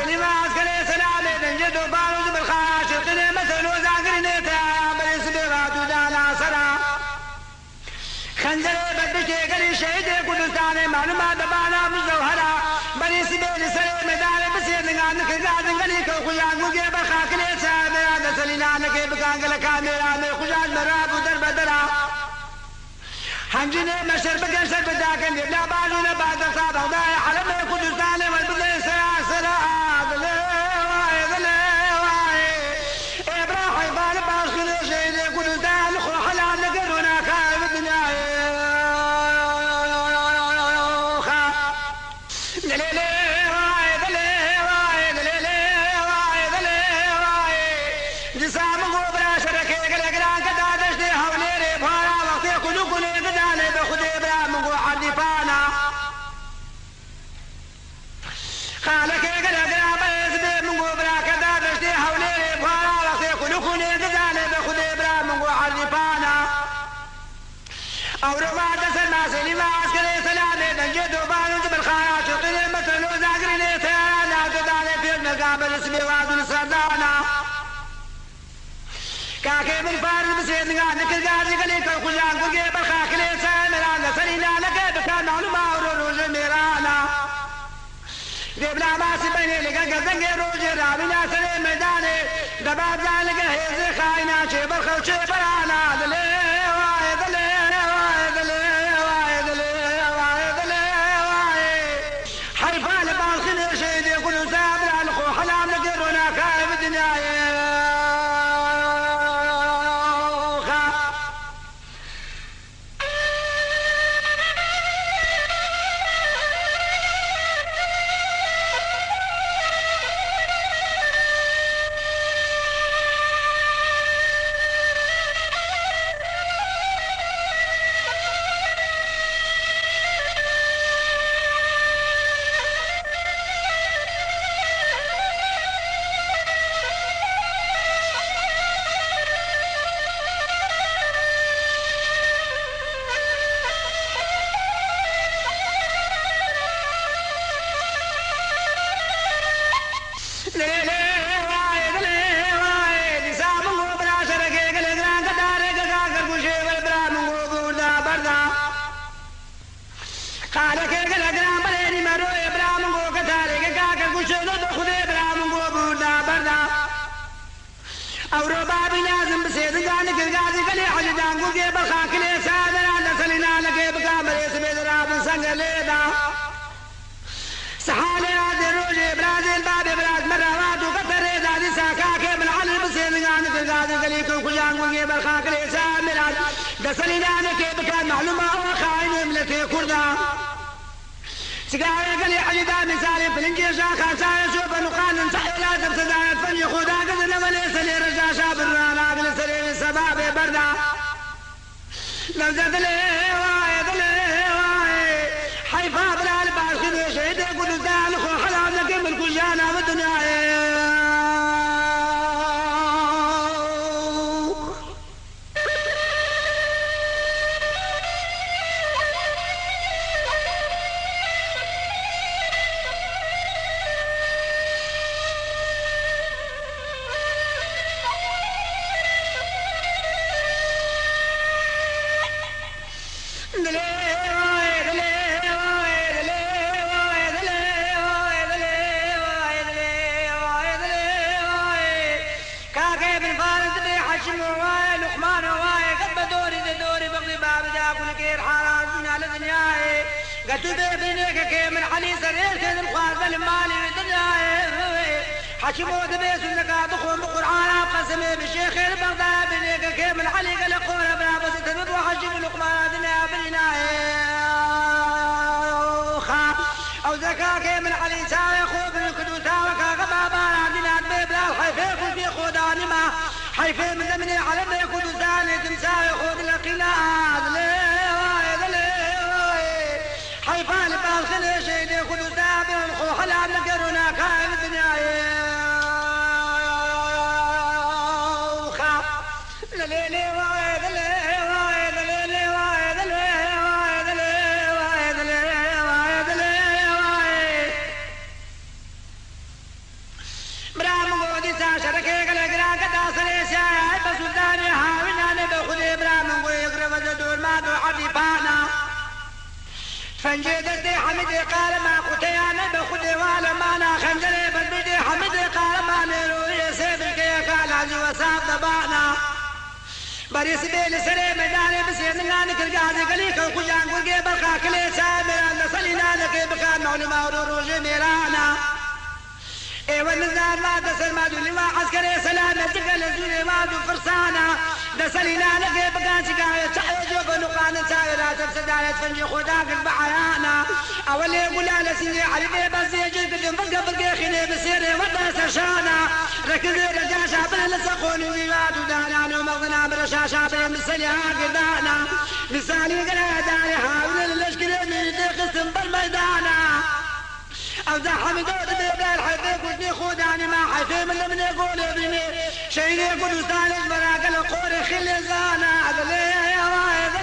سر ما سلماس کرے سلام دنج دو باروز بالخاشق نے مثل زاگر نے تھا بل سبغات دانا سرا خنجر بدشے گلی شہید کدستان معلومات بانا مزوہرا بنی سبیل سر میدان بسیر نگان کے گاد گلی کو خویا گوگے بخاک نے سا میرا دسلینا نکے بکانگل کامیرا میں خوشا مرا بدر بدرا حنجني مشر بقى شر بداك اللي لا بالونا بعد صاب ضايع على ما يكون زاني خالك قلقران بيز بي من غبرا كدادش دي حولي وقتي كلو كلي قدالي بخدي إبراهيم غو حدفانا أو روا دسر ما سلي ما عسكري سلامي دنجد وبانو جبل خايا شقي مثل وزاقري نيتانا لا تدالي في المقابل اسمي وادو سردانا. كاكي من فارس بسيط نغان نكل غازي قلي كل خجان قل جيب الخاك देवलावास बने निगन गजंगे रोज राविनासरे मैदाने। दबा जान गहे से खाइना छे बरखल छे बराना दले اور باب لازم بسيد جان كرغازي كلي حج جانگو کے بخاک لے سادنا نسلنا لگے بکا مرے سبید راب سنگ لیدا كرغازي كلي كو جانگو کے بخاک لے سادنا دسلنا لگے بکا معلومة وخاين ملكي كردا سقايا قال يا حجي دا مثالي فلنجي شاخا سايا شوف نقال صحي لا تبتدايت فني خدا قدنا وليس لي رجا شاب الرانا قل سليم سباب بردا نزد لي قتل بينك كي من علي سرير كي الخواز المالي ودنيا حشمو دبيس الزكاة خون بقرآن قسمي بالشيخ البغداد بينك كي من علي قال قول بلا بس تبد وحشم لقمان دنيا بينا أو زكاة كي من علي ساوي خوف الكدو ساوي كاقبا بانا دينا بيبلا الحيفي كل في خوداني ما حيفي من زمني على ما يكون زاني تمساوي خود القناة فنجي دردي حمدي قال ما قتي أنا بخدي ولا ما أنا خنجري بدي حمدي قال ما نيرو يسيب كي قال عزي وساب دبانا. بريس بيل سري مداني بسير نغاني كل قاضي قليك وخجان قلقي برقا كلي سامر أن سلينا لك بكان معلومة وروج ميرانا. اي والنزار ما دسر ما الزولي ما دو فرسانا. دسلينا لك بكان شكاية تحيي جوك نقان سايرا تفسد آية فنجي خداك البحيانا أولي يقول على سيدي حبيبي بس يجي قدم فقه فقه خيني بسيري ودس شانا. ركز رجا شابه لسقوني ويواد ودانا ومغنى برشا شابه مسلي قدانا مثالي قلا داري حاول الاشكال من أوزع حمد بيبال حيث قلت خوداني ما حيث من لمن يقول ابني. يقول استانس براك القور خلي زانا. هذا ليه يا وايد